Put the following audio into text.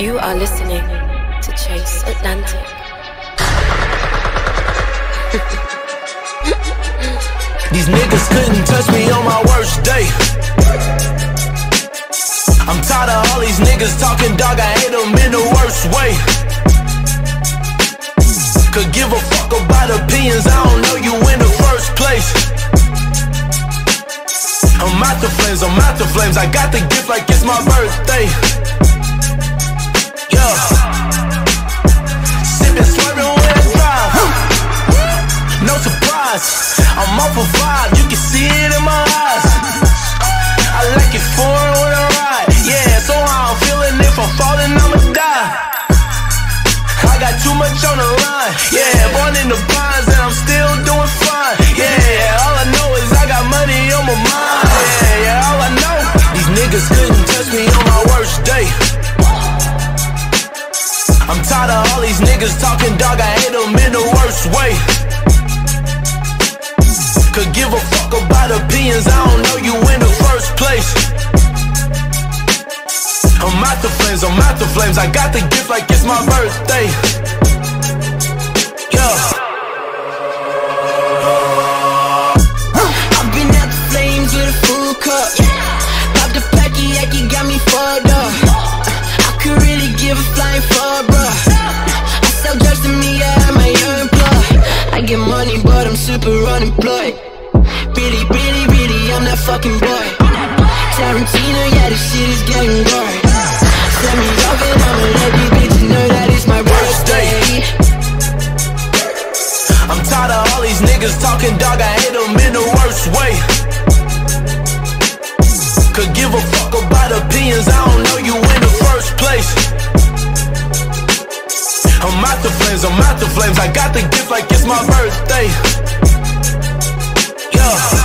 You are listening to Chase Atlantic. These niggas couldn't touch me on my worst day. I'm tired of all these niggas talking dog, I hate them in the worst way. Could give a fuck about opinions, I don't know you in the first place. I'm out the flames, I'm out the flames, I got the gift like it's my birthday. Much on the line. Yeah, born in the pines and I'm still doing fine. Yeah, all I know is I got money on my mind. Yeah, yeah, all I know. These niggas couldn't touch me on my worst day. I'm tired of all these niggas talking dog, I hate them in the worst way. Could give a fuck about opinions, I don't know you in the first place. I'm out the flames, I'm out the flames, I got the gift like it's my birthday. A flying fuck, bruh. I sell drugs to me, yeah, I have my own plug. I get money, but I'm super unemployed. Really, really, really, I'm that fucking boy. Tarantino, yeah, this shit is getting gory. Send me off and I'ma let these bitches know that it's my birthday. I'm tired of all these niggas talking dog, I hate them in the worst way. Could give a fuck about opinions, I don't know you in the first place. I'm out the flames, I'm out the flames. I got the gift like it's my birthday. Yeah.